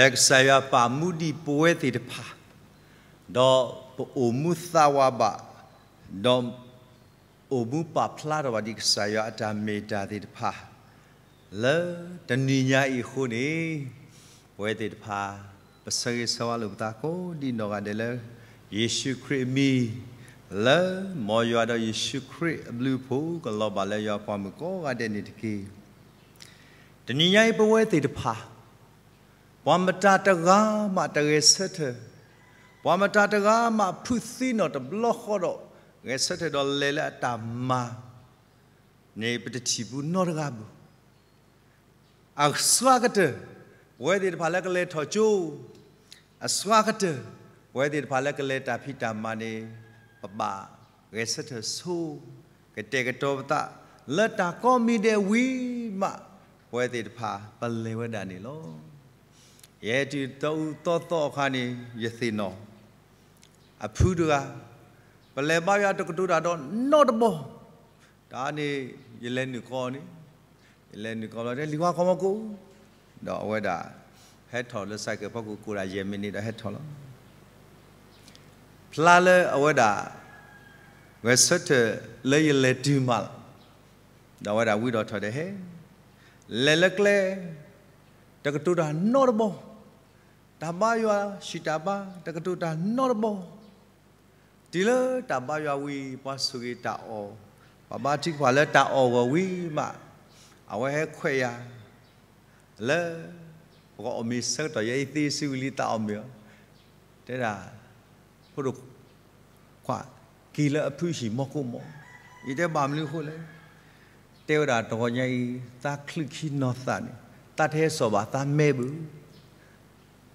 လက်ဆာပါမူဒီပွဲတိတဖာဒေါ်အိုမူသာဝဘဒေါ်အိုမူပါဖလာတော်ဒီဆာယအတာမေတာတိတဖာလဲတဏိညာဤခုနေပွဲတိတဖာပစရေဆဝလုတာကိုဒီနောကတယ်လေယေရှုခရစ်မီလဲမော်ရတော်ယေရှုခရစ်ဘလူးဖို့ကလောပါလဲရောက်ပါမကောကတဲ့နေတကေတဏိညာဤပွဲတိတဖာ ဝမတာတကားမတရေဆက်ထဝမတာတကားမဖုသိနော်တဘလခေါ်တော့ငယ်ဆက်ထတော့လေလာတမနေပတချီဘူးနော်တကားဘူးအဆွာကတဲ့ဝဲဒီဖာလကလေထောချိုအဆွာကတဲ့ဝဲဒီဖာလကလေတာဖိတာမနေပပငယ်ဆက်ထဆိုးကတဲ့ကတော့တာလက်တာကောမီတဲ့ဝီမဝဲဒီဖာပလေဝဒနေလော ရဲ့တီတောတောတောခါနေယသိနောအဖူးတကပလဲပါရတကတူတာတော့နော့တဘောဒါနေရလဲနုကောနေရလဲနုကောလည်းလီဝါကောမကိုတော့အဝဲတာဟက်ထော်လက်ဆိုင်ကပကူကိုရာယေမီနေတာဟက်ထော်လောဖလာလေအဝဲတာဝဲဆွတ်လေရလဲဒီမလတော့ဝဲတာဝီတော့ထော်တယ်ဟဲလဲလကလဲတကတူတာနော့တဘော တဘာယွာရှိတဘာတကတူတာနော့ဘောဒီလတဘာယွာဝီပွားစုကြီးတာအောပဘာတိခွာလဲတာအောဝဝီမအဝဲခွေရလဲဘောအမီဆက်တော့ရဲ့သီစုလီတာအမေတဲ့တာဘုရခွာကီလအဖုရှိမကုမောဤတဲ့ဘာမလို့ခိုလဲတေဝတာတော်ညိသာခလိခိနောသနိတတ်သေးဆိုပါသာမဲဘူး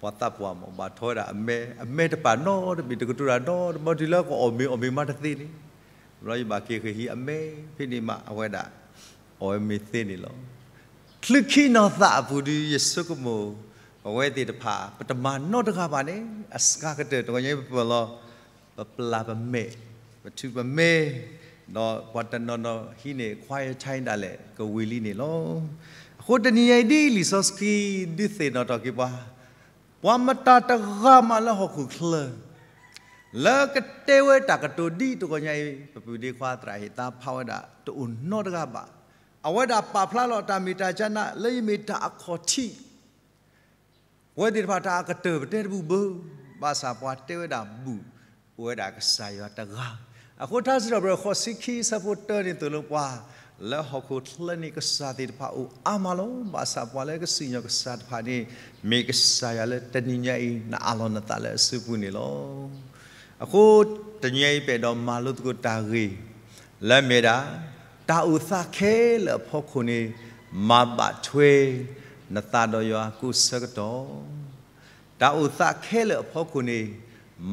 ပွာတပ်ပွာမဘာထောရာအမေအမေတပါနော်တပိတကတူရာနော်မဒီလောက်ကိုအမေအမေမတသိနေဘလို့ဘာကေခီအမေဖိနေမအဝဲတာအမေသိနေလောခလခိနောသဘူဒီယဆုကမောအဝဲတိတဖာပတမနော့တကပါနဲ့အစကကတဲ့တော်ကြီးပလောပပလာပမေပသူပမေတော့ဘတ်တနော်နော်ဟိနေခွာရထိုင်းတာလေကဝီလီနေလောအခုတနီရိုက်ဒီလီဆိုစကီဒီသေနော်တော့ကေပါ ဝမတာတဂမလဟခုခလလကတေဝတာကတိုဒီတကညိုင်ပပူဒီခွာတရာဟိတာဖောဝဒတူနောတကပါအဝဒပါဖလာလောတာမီတာချနာလေမီတာအခေါ်တီဝဲဒီဖာတာကတေပတေဘူးဘူဘာသာပွားတေဝတာဘူးဝဲတာကဆာယတကအခုထားစရဘရခေါ်စီခီစပိုတာနေတလုံးပွား လဲဟခုထလနိကစာတိတဖာအိုအမလုံးဘာသာပွားလဲကစီညကစာတဖာနေမေကစာရလဲတနိညာဤနာအလောနတလဲစုပုနေလောအခုတညိပေတော့မာလုတကိုတာရီလဲမေတာတာဥသခဲလဖို့ခုနေမဘထွေနတတော်ယောကုစကတော်တာဥသခဲလဖို့ခုနေ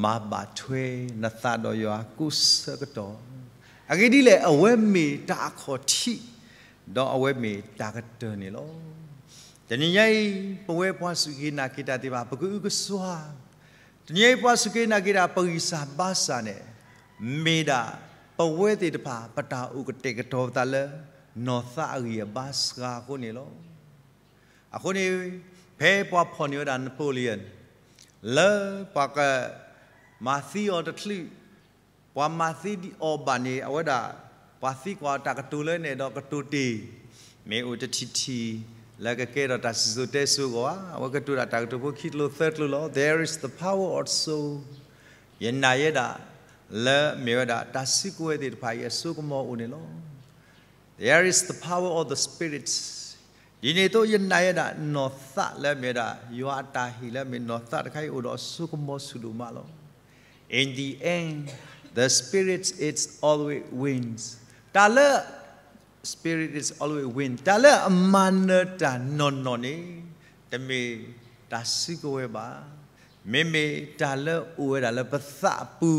မဘထွေနတတော်ယောကုစကတော် အဂိဒီလေအဝဲမေတာခေါ်တိတော့အဝဲမေတာကတနေလောတနည်းရိုင်းပဝဲပွားစုကိနာကိတာတိပါပကုကစွာတနည်းပွားစုကိနာကိတာပရိစာပါစာနဲ့မေတာပဝဲတိတပါပတာဥကတေကတော်တလဲနောသအရိယဘတ်စကာကိုနေလောအခုနေဖဲပွားဖော်နေတာနပိုလီယန်လဲပကမာသီအော်တထလီ ပွာမာစီဒီအောဘာနေအဝဒပါစီကွာတကတူလဲနေတော့ကတူတီမေဦးတတီတီလကကေရတာစုတဲဆုကွာဝကတူတာတကတူဖို့ခိလို့ third လို့ there is the power also ယနာယဒလဲမေဝဒတာစီကွဲတဲ့ဖိုင်ဆုကမောဦးနေလို့ there is the power of the spirits ဒီနေ့တော့ယနာယဒနောသလဲမေဒယောအတာဟီလဲမေနောသတခိုင်ဦးတော့ဆုကမောဆုလူမလို့ in the end The spirit it's always wins. Tala spirit is always win. Tala amana ta non non ni. Tame ta sikowe ba. Meme tala uwe tala patha pu.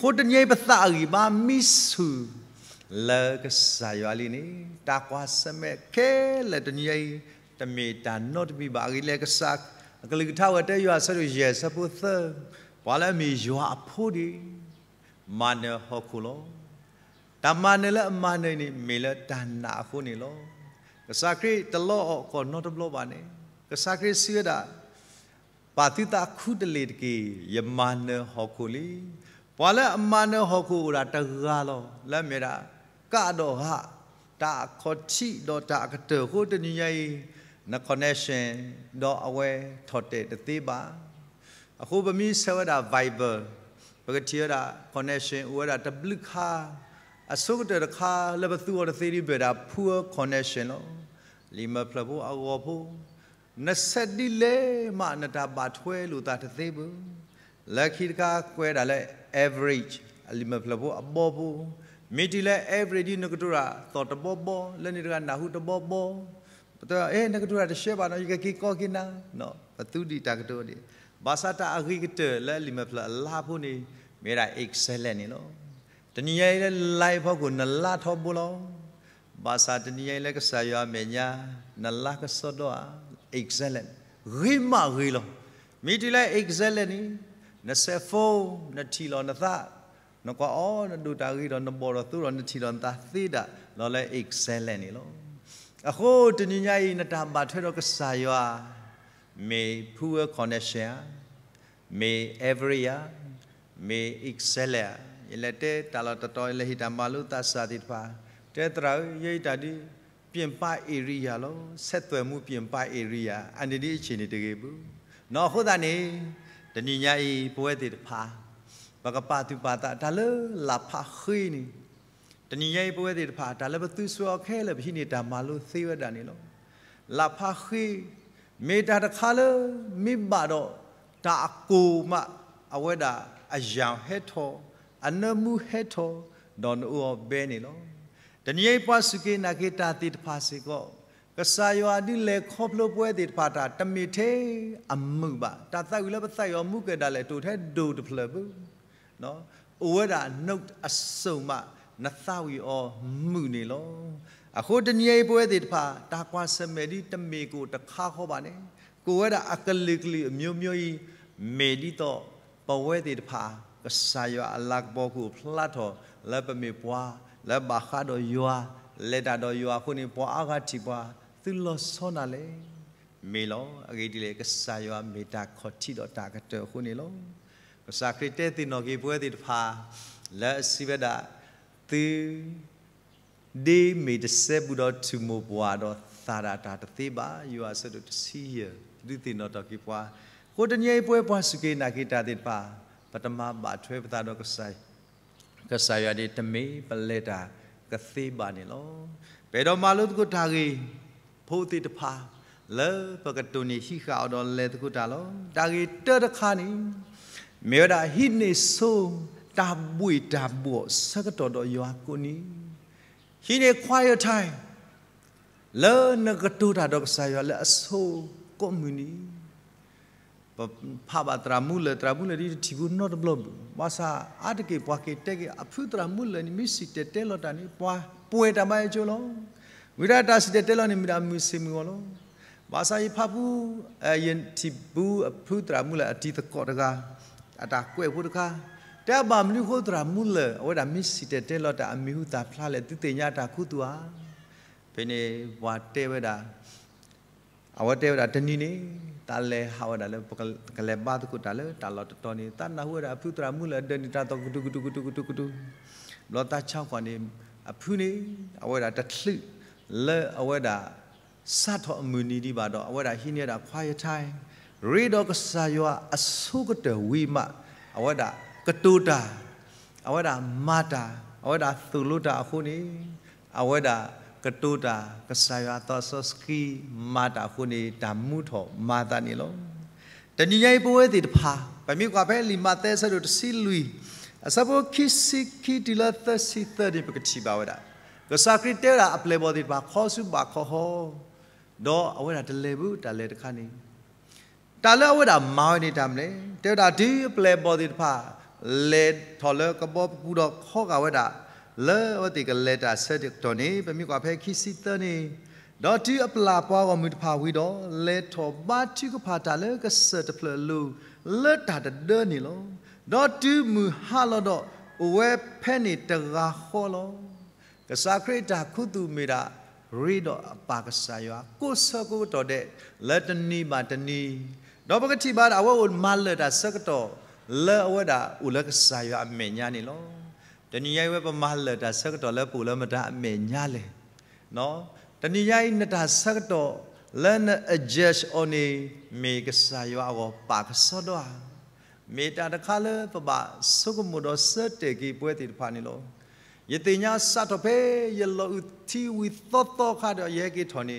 Khot nyai patha gi ba misu. La ka sayali ni ta kwa same ke la tanyai tame ta not bi ba gi le ka sak. Akali ta wa te yo sa ye sa pu tha. Wala mi yo a pho di. မာနဟခုလောတမနလအမနနေမေလတဏနာခုနေလောကစားခရတလောကောနောတဘလောပါနေကစားခရစီရတာပါတိတာခုတလေတကေယမနဟောခုလီပွာလအမနဟောခုရာတကားလောလက်မြေတာကတော့ဟာတာခေါချိတော့တာကတခုတညယိန connection တော့အဝဲထော်တဲ့တေးပါအခုဗမီဆဝဒါ Viber ဘဂတိရာ connection ဝရတဘလခါအစုကတခါလဘသူရသေးရီဘေတာ poor connection လို့လီမဖလဘောအဝဖို့နဆက်ဒီလေမနတာပါထွဲလို့တာတသေးဘူးလက်ခိတကကွဲတာလဲ average လီမဖလဘောအဘောဘူးမီတီလဲ average နကတူရာတော့တဘောဘောလဲနေတကနာဟုတဘောဘောတော့အဲနကတူရာတရှေ ပါနော်ယကကီကောကီနာနော်ဘသူဒီတကတူဒီဘာသာတာအဂိကတလဲလီမဖလလာဖို့နေမေရာ excellent နေလို့တနည်းရဲလိုက်ဖို့ကိုနလာထောဘူးလို့ဘာသာတနည်းရဲလက်ကစားရမယ်ညာနလာကစောတော့ excellent ရိမရိလို့မိတီလိုက် excellent နီနဆက်ဖို့နတီလောနသာနကောအော်နဒူတာရီတော့နဘောရသူတော့နတီလောနသာသေတာလောလဲ excellent နီလို့အခုတနည်းညာဤနတာဘာထွဲတော့ကစားရမေဖူး connection မေ every year မေ excellent ယလက်တဲ့တာလတတော်လေဟိတမလူသစာတိဖာတဲတရာရိတ်တာဒီပြင်ပ area လို့ဆက်သွယ်မှုပြင်ပ area အန်ဒီဒီအခြေအနေတကယ်ဘူးနော်ဟုတ်တာနေတဏိညာဤပွဲတိတဖာဘကပါတုပါတာဒါလလာဖာခိနီတဏိညာဤပွဲတိတဖာဒါလဘသူဆွောခဲလဘိနေတာမလို့သေဝတာနေလို့လာဖာခိမေတာတခါလမိဘတော့ တာအကူမအဝဲတာအယံဟက်ထောအနမှုဟက်ထောဒွန်ဦးဘဲနေလို့တနည်းပွားစုကေနာကေတာတိတဖာစေကောကဆာယောအဒီလေခေါပလပွဲတိတဖာတာတမီသေးအမှုပါတာသက်ယူလည်းပသက်ရောမှုကေတာလေတူထဲဒူတဖလဘူးနော်အဝဲတာနှုတ်အစုံမနသဝီအောမှုနေလောအခုတနည်းပွဲတိတဖာတာကွာစမေဒီတမေကိုတခါခေါ်ပါနဲ့ကိုဝဲတာအကလိကလီအမျိုးမျိုးကြီး မေဒီတော့ပဝဲတိတဖာကဆာယောအလတ်ဘောကိုဖလတ်တော်လက်ပမေပွားလက်ဘာခါတော့ယွာလက်တာတော့ယွာခုနေပွားအားကတိပွားသူလောဆောနာလေမေလောအဂေဒီလေကဆာယွာမေတာခေါတိတော့တာကတဲ့ခုနေလောကဆာခရတဲ့တင်တော့ကေပွဲတိတဖာလက်စီဝဒသူဒီမေတဆေဘူးတော့သူမပွားတော့သာရတာတသေးပါယွာဆတ်တော့စီရဒီတင်တော့ကေပွား ကိုတညေပွဲပွားစုကေနာကေတာတိပါပတမဘာထွဲပတာတော့ကဆိုင်ကဆာရဒီတမေပလက်တာကသေးပါနေလောဘယ်တော့မှလို့တကုတာကြီးဖို့တိတဖာလဲပကတုန်ရှိခါတော့လဲတကုတာလောတာကြီးတတခါနေမေရဟိနေဆိုတာပွေတာဘောစကတော်တော့ရွာကိုနီဟိနေ quiet time လဲနကတူတာတော့ဆာရလဲအဆိုးကွန်မြူနီ ဖာဘာတရာမူလတရာမူလဒီတီဘူးနော့ဘလဘာသာအတကေပွားကေတက်ကေအဖုတရာမူလနိမီစီတဲတဲလော်တာနိပွားပွေတမိုင်ချိုလောဝိရတာစီတဲတဲလော်နိမီရာမူစီမီဝလောဘာသာယဖဘူးအယန်တီဘူးအဖုတရာမူလအတီတကောတကအတာကွဲဖို့တကားတဲ့ဘာမလူခိုတရာမူလဝဒမီစီတဲတဲလော်တာအမီဟုတာဖလာလေတိတေညာတာခုတူဟာဘယ်နေဝါတဲဝဒါ အဝတဲဝဒါတနီနေတာလေဟာဝဒါလေကလေဘာတကုတာလေတာလောတတော်နေတနာဟဝဒါအဖုတရာမူလဒနီတာတော့ကုတုကုတုကုတုကုတုကုတုလောတာချောက်ခွန်နေအဖုနေအဝဒါတလှလေအဝဒါစတ်တော်အမူနီဒီပါတော့အဝဒါဟိနေတာခွာရထိုင်ရေတော့ ကဆာယောအဆုကတဝိမအဝဒါကတူတာအဝဒါမာတာအဝဒါသူလုတာအခုနေအဝဒါကတူတာကဆာယာတော့ဆော့စကီမာတာခုနေဓမ္မှုထောမာတာနေလောတဏိယိပွဲတိတဖာဗမိကွာပဲလီမာတဲဆရတစီလူအစဘောခိစီခိတီလာသစီသဒီပကတိပါဝဒကစာကရတေရာအပလေဘောဒီပါခေါ်စုပါခေါ်ဟောတော့အဝဒတလေဘူးတလေတခါနေတလေအဝဒမောင်းနေတမ်းလေတေတာဒီပလေဘောဒီတဖာလေထော်လေကဘောကူတော့ခေါ်ကဝဒ လဲဝတိကလက်တာဆက်တော်နေပမိကွာဖဲခိစီတနေတော့တီအပလာပွားကမြတဖာဝီတော့လဲထောဘာတီကဖာတာလဲကစတဖလလူလက်တာတဒနေလောတော့တီမူဟာလောတော့ဝဲဖဲနေတရာခေါ်လောကစားခရတာခုတုမေတာရီတော့အပါကစားရွာကိုစကုတော်တဲ့လက်တနီပါတနီတော့ပကတိပါအဝဲကိုမလတာစကတော့လဲအဝဲတာဥလကစာရအမေညာနေလော တနည်းရိုက်ဝဲပမလတာစကတော့လဲပူလဲမတာအမေညာလေနော်တနည်းရိုက်နတာစကတော့လဲန adjust on a မေကစာရအောပါကစောတော့မေတာတခါလဲပပစုကမှုတော့စတဲ့ကြီးပွဲတီတဖာနေလောယတိညာစတ်တော့ဖေယလောဥတီဝီသောတော့ခါတော့ရဲကြီးထော်နေ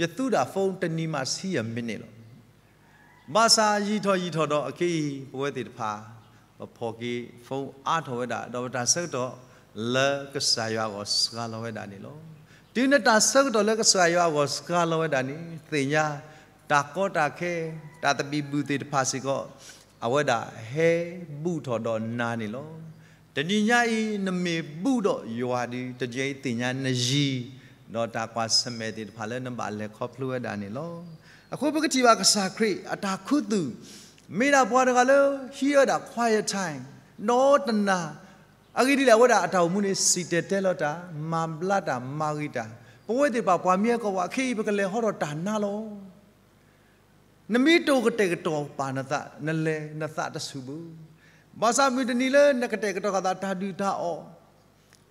ယသူတာဖုန်းတနီမှာစီရမင်းနေလောမာစာရီထော်ရီထော်တော့အကေပွဲတီတဖာ ဖော်ကြီးဖုန်းအားထော်ဝဲတာတော့တာဆက်တော့လဲကစားရွာကိုစကားလောဝဲတာနေလောဒီနတာဆက်တော့လဲကစားရွာကိုစကားလောဝဲတာနေသိညာတာကောတာခဲတာတပီဘူးတီတဖာစီကောအဝဲတာဟဲဘူးထော်တော့နာနေလောတဏိညာဤနမေဘူးတော့ယွာဒီတကြိတင်ညာနကြီးတော့တာကွာစမဲတီတဖာလဲနံပါတ်လဲခေါပလူဝဲတာနေလောအခုပကတိပါကစားခရိအတာခုသူ မေတာဘွားတကလို့ hear the quiet time no တနာအဂိတိလာဝဒအတောင်မှုနေစီတတဲလောတာမမ်ဘလာတာမာဂီတာဘဝတိပါဘွားမြဲကောဝခေပကလေဟောတော့တာနာလောနမီတိုကတေကတောပါနတနလေနသတဆုဘူးဘာသာမီတနီလေနကတေကတောကတာတာဒူတာအော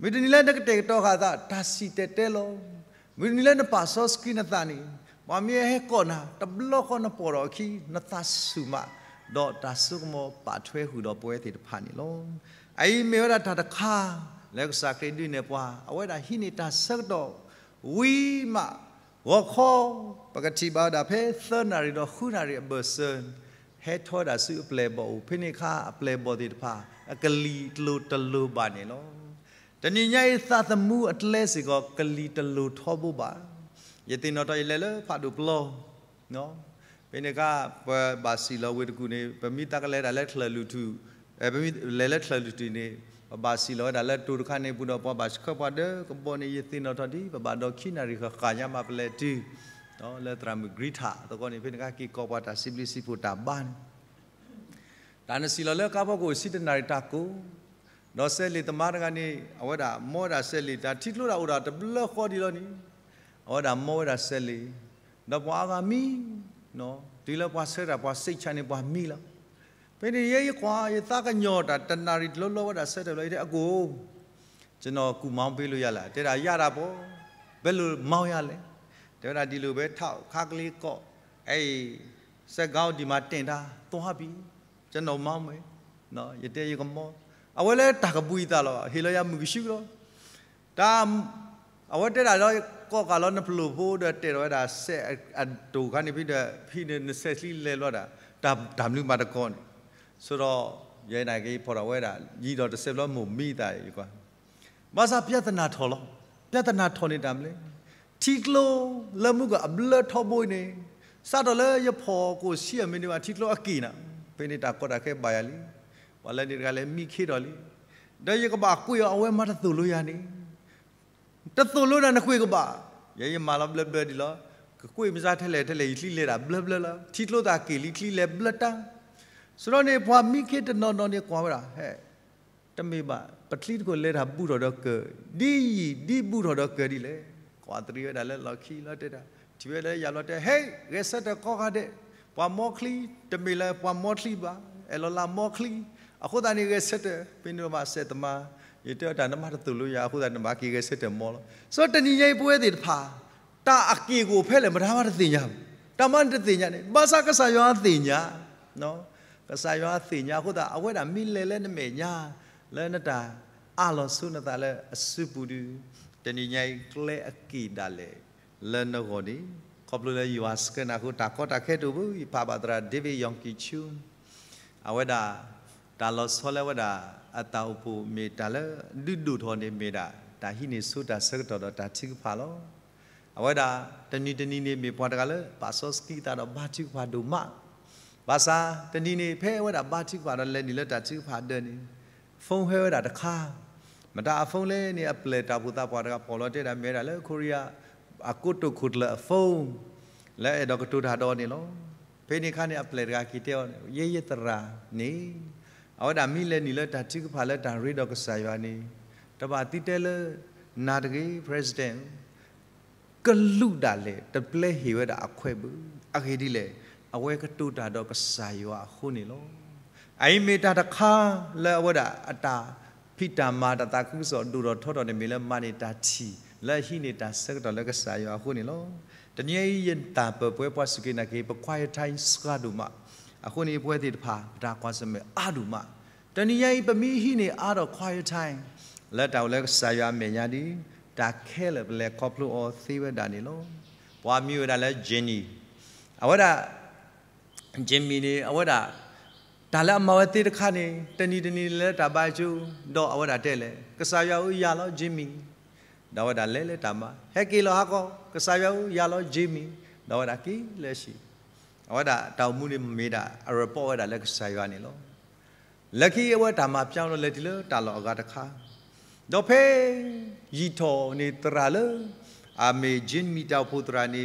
မီတနီလေနကတေကတောကတာတာစီတတဲလောမီတနီလေနပါဆော့စကီနသနီမမီဟေကောနာတဘလောခောနပေါ်တော့ခီနသဆုမ တော့တာဆုကမောပါထွဲဟူတော့ပွဲတေတဖာနီလောအိမေရတာတခါလက်စာကရီနေပွားအဝဲတာဟိနေတာဆက်တော့ဝီမဝခောပကတိပါတာဖဲသနာရီတော့ခုနာရီဘဆန်ဟဲထောတာစုပလေဘောဖိနေခါအပလေဘောတေတဖာအကလီတလူတလူပါနေလောတဏိညာယသသမှုအတလဲစီကောကလီတလူထောဖို့ပါယတိနောတော်လဲလဲဖာဒုပလောနော် ပိနေကဘာစီလောဝေတကူနေဗမိတကလဲဒါလက်ထလလူထုအဲဗမိလဲလက်ထလလူထုနေဘာစီလောဒါလက်တူခါနေဘူးတော့ဘာစခပဒကပေါ်နေယတိနောတော်ဒီဘာတော့ခိနာရီခခါညမပလက်တီနော်လက်တရမဂရိထာတော့ကောနေပိနေကကီကောပါတာစီပလီစီပူတာဘန်ဒါနစီလောလကဘကိုစီတနာရီတာကိုတော့ဆက်လီတမရကနေအဝဒမောဒါဆက်လီဒါထိလို့တာဥဒါတဘလခေါ်ဒီလောနီအဝဒမောဒါဆက်လီတော့ဘွားကမီ နော်ဒီလောက်ပွားဆဲတာပွားစိတ်ချနေပွားမိလားဖေဒီရဲ့ကွာရသကညောတာတနာရီလောလောတာဆက်တယ်လေအကိုကျွန်တော်ကူမောင်းပေးလို့ရလားတဲ့တာရတာပေါ့ဘယ်လိုမောင်းရလဲတဲ့တာဒီလိုပဲထောက်ခါကလေးကော့အဲ့စက်ကောင်းဒီမှာတင်တာသွားပြီကျွန်တော်မောင်းမယ်နော်ရတဲ့ရကမောအဝဲလဲတာကပူတာလောဟေလရမှုရှိလို့ဒါအဝဲတဲ့တာတော့ ကောကလောနဖလူဖို့တဲ့တဲ့တော့ဒါဆက်အတူကနေပြီးတဲ့ဖိနေဆက်စီလဲလောတာဒါဒါမျိုးမှာတကောနေဆိုတော့ရဲနိုင်ကြီးဖော်တော်ဝဲတာညီတော်တစ်စက်လောမှုမိတာရေကွာမဆာပြဿနာထော်လောပြဿနာထော်နေတာမလဲထီကလိုလမှုကအဘလထော်ဘွိနေစတော့လေရဖော်ကိုရှီယမင်းဒီမှာထီကလိုအကီနာပိနေတာကောတာခဲပါရလီဝလာဒီကလည်းမိခေတော်လီဒါရကပါကိုရအဝဲမတ်သူလို့ရနေ တသွလို့တာနခွေကပါရဲရမာလာဘလဘဒီလာကိုယ်မစားထဲလေထဲလေလှိလေတာဘလဘလလာထီလို့တာကေလီလှိလေဘလတာဆိုတော့နေဘွာမိခေတနော်နော်နေကွာဝရာဟဲ့တမေပါပတလိကိုလဲတာပူတော်တော့ကဒီဒီပူတော်တော့ကဒီလေကွာတရီရဒါလဲလောက်ခီလောက်တဲ့တာဒီပဲလဲရလောက်တဲ့ဟေးရဲဆက်တဲ့ကောကတဲ့ဘွာမောခလီတမေလဲဘွာမောခလီပါအဲလောလာမောခလီအခုတန်နေရဲဆက်တဲ့ပင်တော့မဆက်တမ ရတဲ့တာနမတတူလို့ရအခုတန်နမကီရဲဆက်တဲ့မောလို့ဆိုတော့တဏီရိပ်ပွဲတွေတဖာတာအကီကိုဖဲလေမထားမတသိညာတမန်တသိညာနေဘာသာကဆာယောသိညာနော်ကဆာယောသိညာခုတာအဝဲတာမိလေလဲနမေညာလဲနတာအလောဆုနတာလဲအစုပူဒူတဏီညိုင်ကလဲအကီဒါလေလဲနဂောဒီခေါပလူလဲယူအစကနာခုတာကောတာခဲတူဘူးပါပါဒရာဒေဗီယောင်ကီချူအဝဲတာ တာလောဆောလဲဝဲတာအတောက်ဖို့မေတာလဲဒုဒုထောနေမေတာဒါဟိနေဆုတာစကတော်တာချိကဖာလောအဝဲတာတဏီတဏီနေမေပွားတကလဲပါဆောစကီတာတော့ဘာချိကဖာဒုမဘာသာတဏီနေဖဲဝဲတာဘာချိကဖာတော့လဲဒီလက်တာချိကဖာဒဲနေဖုန်းဟဲဝဲတာတခါမတာဖုန်းလဲနေအပလက်တာဘူတာပွားတကပေါ်လို့တဲ့တာမဲတာလဲကိုရီးယားအကုတ်တုခုတ်လဲဖုန်းလဲတော့ကတူတာတော့နေလို့ဖေနေခါနေအပလက်ကကီတဲရေရတရာနေ အဝဒမီလဲနီလဲတာချိကဖာလဲတာရီတော့ကဆာယွာနေတပါတိတဲလဲနာတကေပရက်ဇီဒန့်ကလူတာလေတပလဲဟေဝဒအခွဲဘူးအခေဒီလေအအဝဲကတူတာတော့ကစားရွာခုနေလို့အိမေတာတခါလဲဝဒအတာဖိတမာတတာကုစောဒူတော်ထောတော်နေမေလဲမနေတာချီလဲဟိနေတာစက်တော်လဲကစားရွာခုနေလို့တနည်းရင်တာပပွဲပွားစကိနာကေပခွာရထိုင်းစကားဒူမ အခုနေပွဲတိတဖာဒါကွာစမဲအာဒူမတနည်းပမီဟိနေအာတော့ခွာရထိုင်းလက်တော်လဲကစားရွာမေညာဒီတာခဲလဲဘလဲကောပလူအောသေဝဒါနေလို့ဘွာမျိုးဒါလဲဂျင်းနီအဝဒဂျင်မီနေအဝဒဒါလည်းမဝတိတခါနေတဏီတဏီလဲတပါချူတော့အဝဒတဲ့လေကစားရဦးရလောဂျင်မီဒါဝဒလဲလဲတမဟက်ကီလောဟာကောကစားရဦးရလောဂျင်မီဒါဝဒကီလဲရှိအ ဝဒတောင်မှုနေမေးတာအရပေါ်ဝဒလက်ဆာရွာနေလို့လက်ကီဝဒမှာပြောင်းလို့လက်ဒီလို့တာလောကတခါတော့ဖေးရီတော်နေတရာလေအမေဂျင်မီတောက်ဖူတရာနေ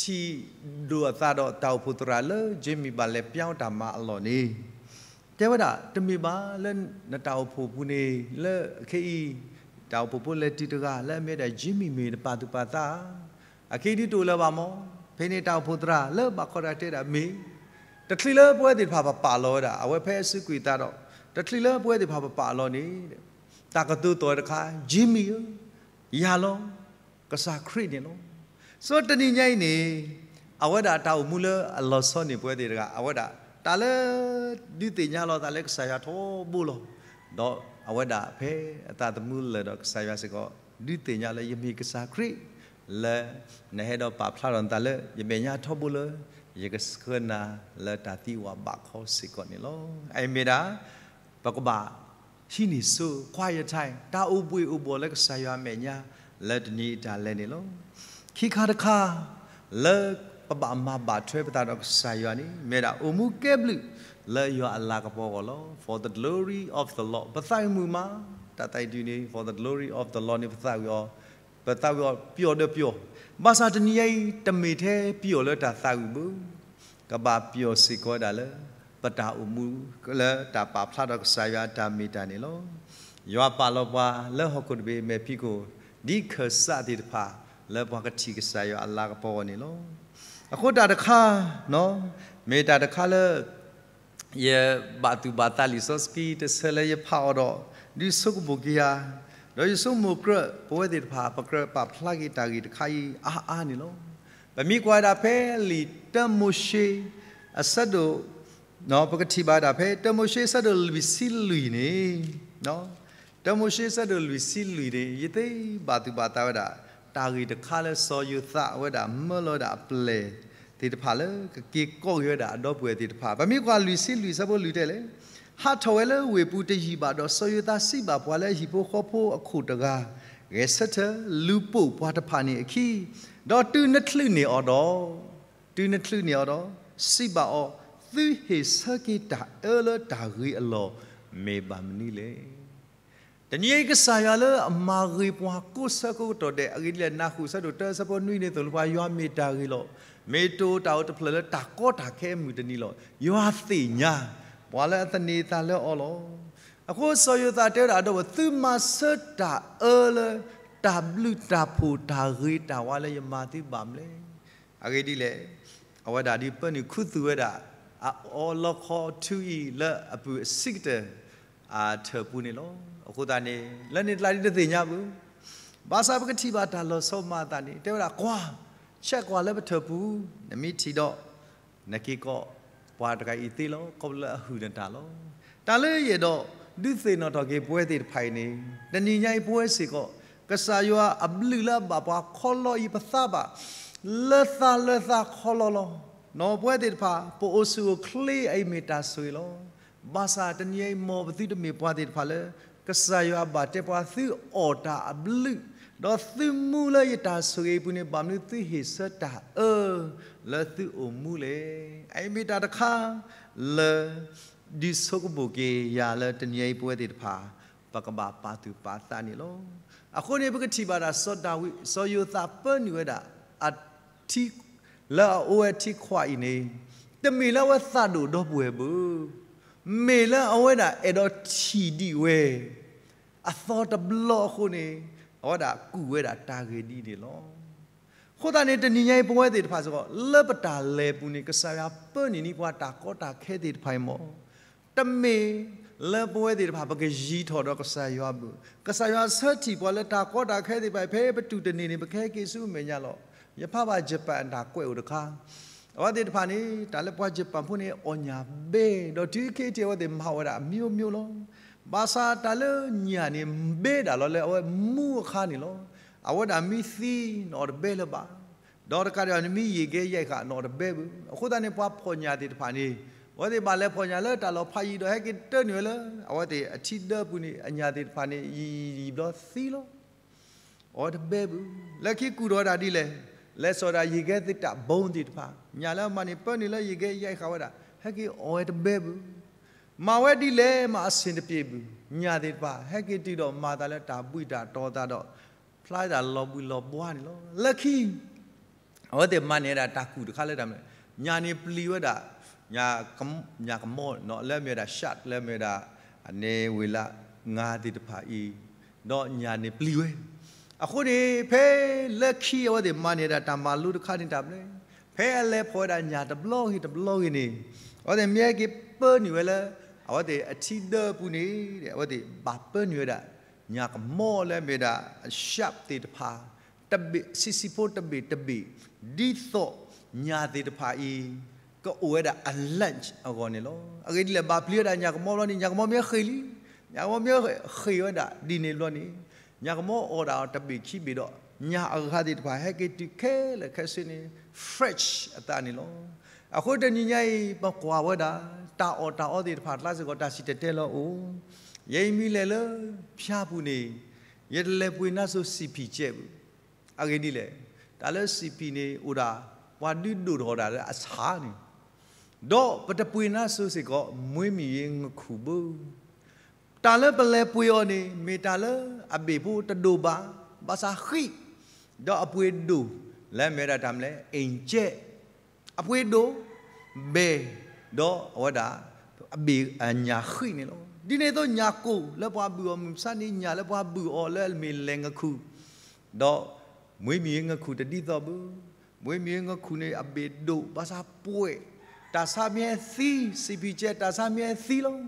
တီဒူအသာတော့တောက်ဖူတရာလေဂျင်မီပါလဲပြောင်းတာမှာအလောနေတဲဝဒတမီပါလဲနတောက်ဖူပူနေလက်ခေဤတောက်ဖူပူလက်တီတကလက်မြဲတဲ့ဂျင်မီမေတပါတူပါတာအခေဒီတူလပါမော ဖိနေတောက်ဖုဒရာလေဘခေါ်ရတဲ့တာမေတထလီလပွဲတိဖာပါလောတာအဝဲဖဲစုကွေတာတော့တထလီလပွဲတိဖာပါလောနေတဲ့တာကတူတော်တခါဂျီမီယာလောကစားခရစ်နေလောဆိုတဏိညိုင်းနေအဝဒတာမူလအလောစောနေပွဲတွေကအဝဒတာလေဒီတင်ညာလောတာလေဆာယာထောဘူးလောတော့အဝဒဖဲအတာတမှုလေတော့ဆာယာစကောဒီတင်ညာလေယမိကစားခရိ လေနေဟတော့ပါဖလာရန်တာလေယမေညာထောဘူးလေယကစခနာလေတာတိဝဘခောစကောနေလောအိမေတာဘကဘာရှိနေဆို quiet time တာဥပွေဥပေါ်လေကဆာယာမေညာလက်နီတာလဲနေလောခိခါတခါလေပပမဘာထွဲပတာတော့ဆာယနီမေရာအမှုကဲဘလူလေယောအလာကပေါ်ကလော for the glory of the lord ပသိုင်မူမှာတတိုင်ဒီနေ for the glory of the lord နေပသိုင်ယော ပသိုင်ယောပျော်တယ်ပျော်ဘာသာတနည်းတမေသေးပျော်လဲတာသာဘူးကဘာပျော်စီကောတာလေပတာအမှုကလေတာပါဖလာတော့ဆာယတာမီတာနေလောယောပါလောပါလေဟကုတ်ဘေမေပိကိုဒီခဆာဒီတဖာလဲဘွားကတိကဆာယောအလာကပေါ်နေလို့အခုတာတခါနော်မေတာတခါလဲယေဘာတူဘာတာလီဆိုစကီတဆလဲယဖော်တော့ဒီစုကဘူကီယာ တော့ယဆုမုကရပွဲဒီဖာပကရပဖလာဂီတာဂီတခါယအာအာနေလို့ဗမီကွာတာဖဲလီတမိုရှိအဆတ်တို့နော်ပကတိဘာတာဖဲတမိုရှိဆတ်တို့လီစီလူနေနော်တမိုရှိဆတ်တို့လီစီလူနေယသိဘာတူဘာတာဝတာတာဂီတခါလဲစောယူသဝဒမလောဒပလေဒီတဖာလဲကေကောရတာတော့ပွဲဒီတဖာဗမိကွာလူစီလူစဘောလူတဲ့လေ ဟာထော်ဝဲလဲဝေပူတဟီပါတော့စောယူသစိပါပွာလဲဟီဖိုခေါဖိုအခုတကားရဲစတလူပုတ်ပွားတဖာနေအခီတော့တူနထလူနေအော်တော့တူနထလူနေအော်တော့စိပါအော်သီဟေစကေတာအဲလတာဂီအလောမေဘာမနီလေတနည်းကစားရလအမာရီပွားကိုစကုတော်တဲ့အဂိလနာခုစတို့တစပေါ်နွိနေတယ်လို့ပါရွာမေတာကြီးလို့မေတိုတောက်တဖလတာကောတာခဲမူတနီလို့ရွာသိညာ ဘွာလဲတနေတာလဲအော်လို့အခုဆိုရတာတဲ့တော့သူမစတာအဲလတာဘလူတာဖူတာရီတာဝါလဲယမာတိဗမ်လေအဂိဒီလေအဝဒါဒီပနိခုသူဝဒါအော်လခေါ်သူဤလအပူစစ်တဲ့အာထပူနေလို့အခုတနေလက်နေလာတိတဲ့ညဘူးဘာသာပကတိပါတာလောဆောမတာနေတဲ့ရကွာချက်ကွာလည်းမထပူနမိတီတော့နကိကော ပွားတကဤသေးလောကောလဟူနတာလောတာလေရတော့ဒုသေနော်တော့ကေပွဲသေးဖိုင်နေတဏိညာပွဲစီကောကဆာယောအဘလူလာဘာပွားခေါ်လို့ဤပသပါလက်သာလက်သာခေါ်လို့နော်ပွဲသေးဖာပိုအိုဆူကလေးအိမီတာဆွေလောဘာသာတနည်းမောပတိတမေပွားတဲ့ဖာလေကဆာယောဘာတေပွားသီအော်တာအဘလူတော့သီမူလယတာဆွေပုန်ဘာမနုသီဟိစတာအ လသီအမူလေအိမီတာတခါလဒီဆုကဘုကေယာလတနည်းပွဲတဲ့ဖာပကဘာပါတူပါသနီလောအခုနေပကတိပါတာစောတာဝိစောယောတာပန်ဝဒအတိလာအိုအတိခွာဤနေတမီလာဝသတ်တို့တော့ပွဲဘူးမေလအဝဲတာအဲ့တော့ချီဒီဝဲအသောတဘလောခုနေဟောတာကုဝဲတာတာဂေဒီနေလော ခခိုးတာနေတနိညာပွဲတဲ့တဖာဆိုတော့လပတာလေပူနေကစားရပနိနိပွားတာကောတာခဲတဲ့တဖိုင်မောတမေလပွဲတဲ့တဖာပကကြီးထော်တော့ကစားရဘူးကစားရဆတ်တီပွားလက်တာကောတာခဲတဲ့ပိုင်ဖဲပတူတနေနေပခဲကေစုမညာလောယဖပါဂျပန်တာကွဲ့ဦးတခါဝတ်တဲ့တဖာနေတာလည်းပွားဂျပန်ဖုန်နေအညာဘေတော့ဒီကေတေဝတဲ့မဟာဝရမျိုးမျိုး လောဘာသာတလညာနေဘေဒါလောလေအဝမူခါနေလောအဝဒမီစီနော်ဘဲလပါဒေါ်ကရယမီရေကေရိုက်ခါနော်ဘဲဘူးအခုတည်းပွားဖော်ညာတဲ့တဖာနေဝတ်တဲ့ဘာလဲဖော်ညာလဲတလောဖာရီတော့ဟဲ့ကတနေလဲအဝတ်တဲ့အချီဒပူနေအညာတဲ့တဖာနေရီဘလောစီလောအော်တဘဲဘူးလက်ခိကူတော်တာဒီလဲလက်စော်တာရေခဲတစ်တဘုံတိတဖာညာလဲမနေပတ်နေလဲရေခဲရို လဲမအစင်တပြေဘူးညာတဲ့တဖာဟဲ့ကတီတော့မာတာလဲတာပွိတာတော်တာတော့ဖလိုက်တာလောဘူးလောပွားနေလောလက်ခိဟောတဲ့မနေတာတာကူတခါလဲတာမလဲညာနေပလီဝတာညာကညာကမောနော်လဲမြေတာရှတ်လဲမြေတာအနေဝေလာငါတဲ့တဖာဤတော့ညာနေပလီဝဲအခုဒီဖဲလက်ခီဝတဲ့မနေတာတမလူတခါနေတာမလဲဖဲလဲဖောတာညာတဘလောဟီတဘလောဟီနေဟောတဲ့မြဲကပနေဝဲလဲဟောတဲ့အချီဒပူနေတဲ့ဟောတဲ့ဘာပနေဝဲတာ ညာကမောလဲမြေတာရှပ်တဲ့တဖာတပိစီစီဖို့တပိတပိဒီသောညာတဲ့တဖာဤก็โอ้ดาอัลลันช์อากอนี่ลออะเกดิเลบาพลีดาญากมอลอนี่ญากมอเมียခေလီญากมอเมียခေยดาဒီနေလောนี่ญากมอအော်ဒါတပိခိဘီတော့ညာအခါဒီတဖာဟဲကေတီခဲလေခစနေ fresh အတာနေလောအခုတညညိပကွာဝဒတာအော်တာအော်ဒီတဖာလာစကောတာစီတဲလောအို ရိမီလေလဖြာဘူးနေရတလေပွေနာဆိုစီပီကျဲဘူးအကေဒီလေဒါလဲစီပီနေဥဒါဝါဒုဒုတော်တာအစားနေတော့ပတပွေနာဆုစေကောမွေးမီရင်ခုဘူးတာလပလဲပွေော်နေမေတာလအဘေဘူးတဒိုပါဘာသာခိတော့အပွေဒူလဲမဲတာတမ်းလဲအိမ်ကျက်အပွေဒိုဘေတော့ဝဒါအဘေအညာခိနေလို့ ဒီနေ့တော့ညာကိုလဲပွားဘူးအစနေညာလဲပွားဘူးအော်လဲမေလဲငခုတော့မွေးမီငခုတတိတော့ဘူးမွေးမီငခုနေအဘေဒိုဘာသာပွေတာစာမြဲသီးစီပီကျဲတာစာမြဲသီးလုံး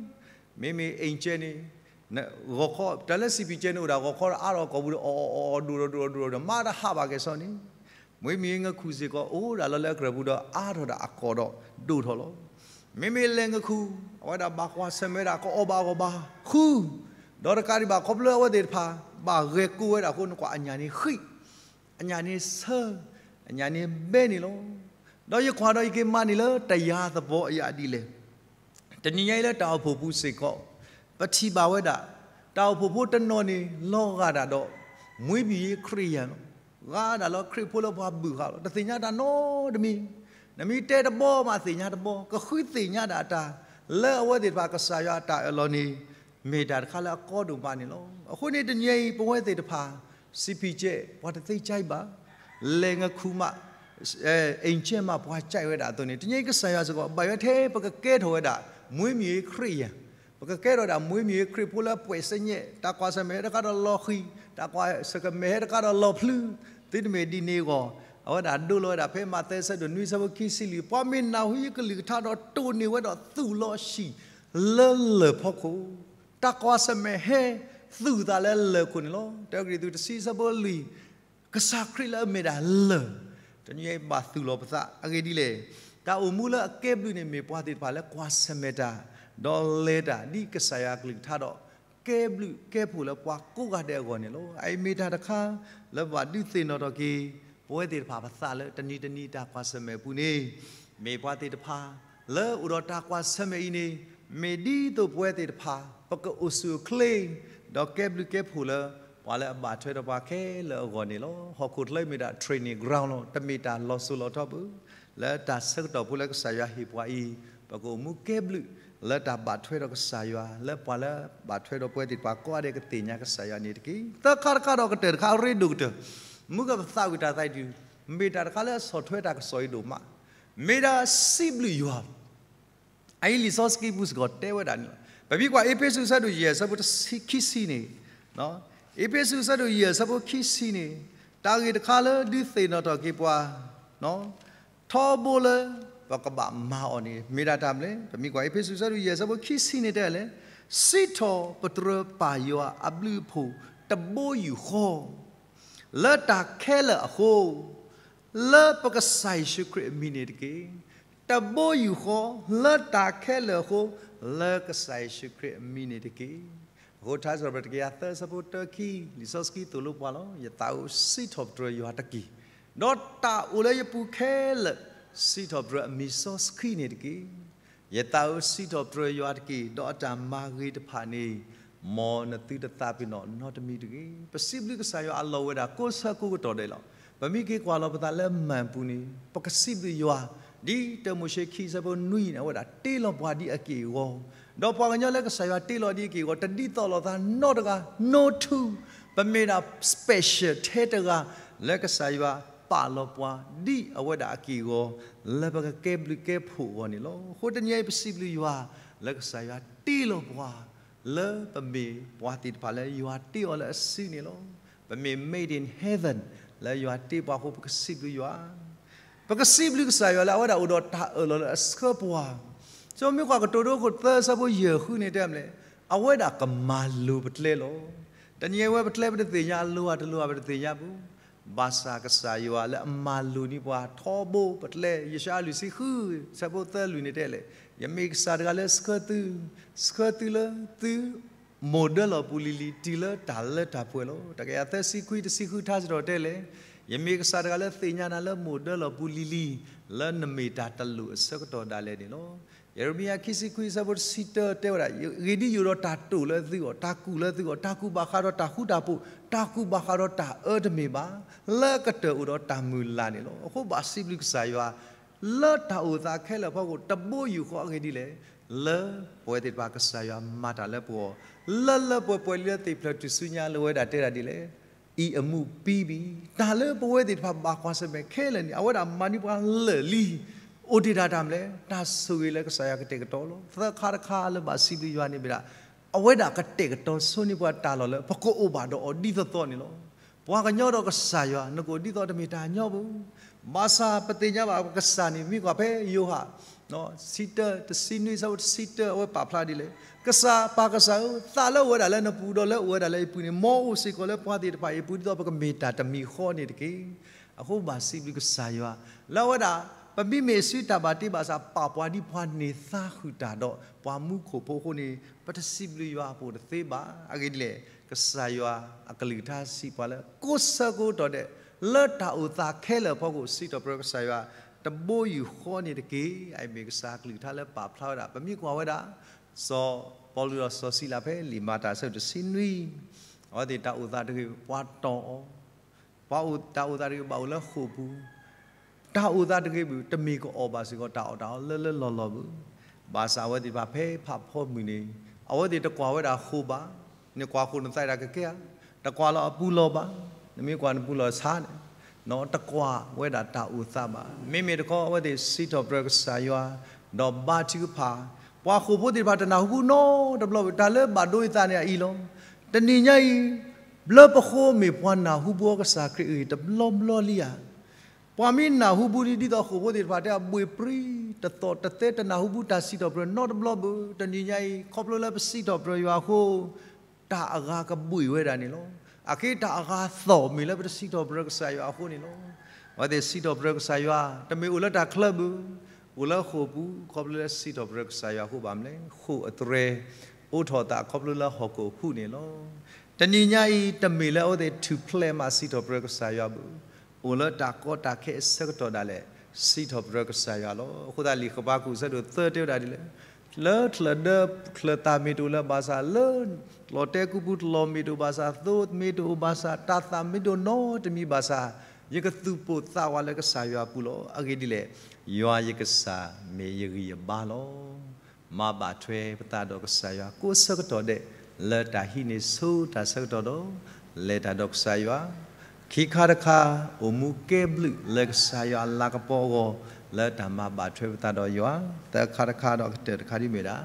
မေမေအိမ်ကျဲနေရောခေါ်တလက်စီပီကျဲနို့ဒါရောခေါ်အားတော့ကောဘူးအော်အော်ဒူဒူဒူဒူမာတာဟာပါကဲစောနေမွေးမြင်းငခုစီကောအိုးဒါလလဲကရဘူးတော့အားတော့တာအကောတော့ဒူထော်လို့ မေမေလဲငခုအဝဒါဘာကွာဆမေရာကောအဘာကောဘာခုဒေါ်ကာရီဘာကောပလဝဒေဖာဘာရေကူဝဲတာခုနကွာအညာနေခိအညာနေဆာအညာနေဘဲနေလို့တော့ရခွာတော့ဤကမနီလတရားသဘောအရာဒီလေတဏိယိလဲတောက်ဖို့ဘူးစေကောပတိပါဝဒတောက်ဖို့ဖို့တနော်နေလောကတာတော့မွေးပြီးခရိယန်ငါဒါလောခရစ်ဖို့လောဘာဘူးခါတသိညာတာနော်တမီ နမီတဲတဘောမှာသိညာတဘောကခွိသိညာတာတာလဲအဝတ်ဒီပါကဆာရတာအလောနီမေတာခါလာကောဒုပါနေလောအခုနေတညိပဝဲသေးတဖာစီပီကျဲဘာတသိချိုက်ပါလဲငခုမအဲအိမ်ချင်းမှာဘွားကြိုက်ရတာတော့နေတညိကဆာရဆိုတော့ဘာရသေးပကကဲထောရတာမွေးမြေခရိယပကကဲတော့တာမွေးမြေခရိပူလာပွဲစညက်တာကွာစမဲတကတော့လောခီတာကွာစကမဲတကတော့လောဖလူတိတမေဒီနေကော အော်ဒါဒူလောဒါဖဲမတဲဆက်ဒနွိစဘခိစီလီပွားမင်းနာဟူယကလီထားတော့တူနေဝတော့သူ့လောရှိလဲလဲဖို့ကိုတာကွာစမဲဟဲသူ့တာလဲလဲခုန်လောတောက်ကရီသူတစီစဘလီကစားခရီလာမေဒါလဲတညေဘာသူလောပစာအကေဒီလေတာအမူလအကေဘလူနေမေပွားတိပါလဲကွာစမေတာဒေါ်လေတာဒီကဆာယာကလီထားတော့ကဲဘလူကဲဖူလပွားကိုကတဲ့ကောနေလို့အိုင်မေတာတခါလဘဒီသိနော်တော့ကေ ပွဲတိဖာပစာလဲတနီတနီတာကွာစမေပူနေမေပွားတိတဖာလဲဥတော်တာကွာစမေဤနေမေဒီတော့ပွဲတိတဖာပကအုစုကလေတော့ကဲဘလူကဲဖူလဲဝါလဲအဘာထွဲတော့ပါခဲလောကောနေလောဟောခုလိုက်မိတာ training ground လောတမီတာလောဆူလောတော့ဘူးလဲတာဆက်တော့ဘူးလဲဆာယဟိပွားဤပကောမူကဲဘလူလဲတာဘာထွဲတော့ဆာယလဲပွာလဲဘာထွဲတော့ပွဲတိပါကွာတဲ့ကတိညာကဆာယနေတကီတခါခါတော့ကတဲ့ခါရီဒုကတ မူကသာဝိတာတိုက်တူမေတာခါလဲဆော်ထွဲတာကဆော်ရဒုမမေတာစီဘလူယူဟာအိုင်လီဆော့စကီဘုစ်ကတဲဝဒါနီဘဘီကွာအေပေဆူဆတ်တို့ရေဆပ်ဘတ်ခိစီနေနော်အေပေစုစတို့ရစဘခိစီနေတာဂီတခါလေဒီစေနော်တော့ကေပွားနော်ထောဘောလေဘကဘာမာအော်နီမိရာတမ်လေပမိကွာအဖေဆူဆရရစဘခိစီနေတဲ့လေစီထောပထရပါယောအဘလူဖိုတဘိုယူခော လတာခဲလအခိုလပကဆိုင်ရှုခရမီနေတကေတဘိုယူခောလတာခဲလခိုလကဆိုင်ရှုခရမီနေတကေဟိုထားဆိုဘတ်ကေအသစပုတကီလီဆော့စကီတူလို့ပွာလောယတာဦးစီထောပထရယောတကီဒေါ်တာဦးလေပူခဲလစီထောပထရမီဆော့စကီနေတကေယတာဦးစီထောပထရယောတကီဒေါ်တာမာဂီတဖာနေ မောနတိတတာပိနောနောတမီတကေပစိဘလိကဆာယောအလောဝဒါကိုဆာကုတော်တယ်လောပမိကေကွာလောပတာလဲမန်ပူနီပကစိဘလိယောဒီတမရှိခိစဘနွိနဝဒါတေလောဘွာဒီအကေဝတော့ပွားကညလက်ကဆာယောတေလောဒီကေဝတတိတော်လောသာနောတက no to ပမေတာ special ထဲတကလက်ကဆာယောပါလောပွားဒီအဝဒအကီကိုလဘကကေဘလကေဖို့ဝနီလောဟိုတညိပစိဘလိယောလက်ကဆာယောတေလောပွား လေပမေပွားတိပါလေယွာတိော်လေအစီနေလောပမေ made in heaven လေယွာတိပွားခုပကစိဘယွာပကစိဘလူဆာယွာလာဝဒါဥဒတာအလောအစကပွားဆိုမြကွာကတိုတိုကိုသဆဘယေခုနေတယ်မလေအဝဒါကမာလူပတလေလောတညေဝဲပတလေပတသေးညာလောအတလောပတသေးညာဘူး ဘာသာကဆာယွာလေအမာလူနိပွားထောဘပတလေယရှာလူစီခုဆဘသလူနေတဲ့လေယမိကစားကလည်းစကတူစကတူလတူမိုဒယ်ပူလီလီတီလာတာလက်တာပွဲလို့တကယ်အသက်စီခွီတစီခွီထားကြတော့တဲ့လေယမိကစားကလည်းသိညာနာလမိုဒယ်ပူလီလီလနမီတာတလူစကတော့ဒါလည်းနေလို့ ယေရမီယာခီစီခွီစဘတ်စီတာတဲ့ဝရဂီဒီယူရောတာတူလဲသီရောတာကူလဲသီရောတာကူဘာခါတော့တာခုတာပူတာကူဘာခါတော့တာအဒမီပါလက်ကတူတော့တာမူလာနေလို့အခုဘာစီဘလိကစားရွာလတ်တာဥသာခဲလဖို့ကိုတပိုးယူခေါ်ခဲ့ဒီလေလပွဲတိပါကဆာယမတာလပေါ်လလပွဲပွဲလတိဖလတဆုညာလဝဲတာတဲ့တာဒီလေဤအမှုပြီးပြီဒါလေပွဲတိပါဘာကွာစမဲခဲလေအဝဲတာမနီပါလလီ အိုဒီတာတမ်လေဒါဆူရလေကဆာယကတေကတော်လို့သခါခါလဘာစီဘီယွာနေပြီလားအဝဲတာကတေကတော်ဆုနိပွားတာလို့လေပကိုအိုဘာတော့အဒီသောနေလို့ဘွာကညောတော့ကဆာယနကိုဒီတော့တမီတာညောဘူးမာစာပတိညာဘာကဆာနီမိကဖဲယိုဟာနော်စီတတစီနွေဆောစီတဝပါဖလာဒီလေကစားပါကစားသာလဝဒါလည်းနပူတော့လည်းဝဒါလည်းပူနေမောဥစီကိုလည်းပွားတိတပါပူတော့ပကမေတာတမီခေါ်နေတကေအခုပါစီဘီကစားရွာလဝဒါ ပမိမေစီတဘာတိဘာစာပါပွားဒီဖွာနေသာခုတာတော့ပွားမှုခိုဖို့ခုနေပတစီဘလရွာဖို့တဲ့သေးပါအကိလေကစားရွာအကလိထားစီပွားလဲကိုစကိုတော့တဲ့လတ်တာဥသာခဲလဖို့ကိုစီတော့ပရကစားရွာတဘိုးယူခေါ်နေတကေအိုင်မေကစားကလူထားလဲပါဖလာတာပမိကွာဝဲတာစောပေါ်လူစောစီလာဖဲလီမာတာဆောက်တစင်းနွီဟောဒီတာဥသာတကေပွားတော်ပွားဥတာဥသာတကေပွားလဲခုဘူး တာဥသာတကေဘူးတမီကိုအော်ပါစီကိုတာအော်တာလဲလဲလော်လော်ဘူးဘာသာဝဲဒီဘာဖဲဖဖို့မီနေအဝဲဒီတကွာဝဲတာခုပါနေကွာခုနဆိုင်တာကကေတကွာလောအပူလောပါနမီကွာနပူလောစားနေနော်တကွာဝဲတာတာဥသပါမိမိတကောဝဲဒီစီတော်ဘရကဆာယောတော့ဘာတိဖာပွားခုဖို့ဒီဘာတနာဟုနော်တဘလဒါလေဘာဒိုတာနေအီလုံးတနိညာဤဘလပခိုမေပွားနာဟုဘောကစာခရီတဘလဘလလီယာ ပွာမင်းနာဟုဘူးဒီတော့ခုဖို့ဒီဘာတဲ့ဘွေပရီတတော်တတဲ့တနာဟုဘူးတာစီတော့ဘရနော်တဘလဘတနိညာဤခေါပလလပစီတော့ဘရရွာခုတာအဂါကဘွေဝဲတာနေလောအခေတာအကားသောမီလဘစီတော်ဘရက်ဆာယအခုနေလောဝါဒေစီတော်ဘရက်ဆာယတမေဥလတာကလပ်ဥလခိုဘူးခေါပလစီတော်ဘရက်ဆာယခုပါမလဲခုအတရေဥထောတာခေါပလလဟောကိုခုနေလောတဏိညာဤတမေလဩဒေ to play မှာစီတော်ဘရက်ဆာယဘူး ဥလတာကောတာခေစကတော်ဒါလေစီတော်ဘရက်ဆာယလောခုဒါလီခဘာကူဆတ်တို့သတ်တဲ့ဒါဒီလေလောထလဒခလတာမီတူလဘာသာလောလောတဲကူပူလောမီတူဘာသာသို့မီတူဘာသာတာသမီတူနောတမီဘာသာယကသူပုသဝလကဆာယပူလောအဂိဒီလေယောယကဆာမေယဂီဘာလောမဘာထွဲပတာတော့ကဆာယကိုစကတော့တဲ့လေတာဟိနေဆိုတာစကတော့တော့လေတာတော့ဆာယ ခိခါရခာအမှုကေဘလလက်ဆာယလာကပေါ်ကိုလက်ဓမ္မဘာထွေပတာတော့ယောတခါတခါတော့တဲ့ခါဒီမေတာ